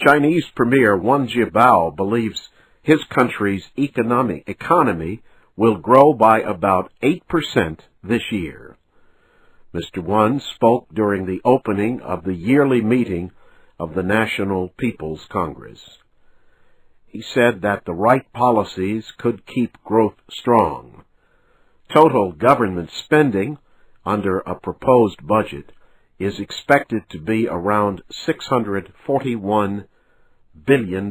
Chinese Premier Wen Jiabao believes his country's economic economy will grow by about 8% this year. Mr. Wen spoke during the opening of the yearly meeting of the National People's Congress. He said that the right policies could keep growth strong. Total government spending under a proposed budget is expected to be around $641 billion.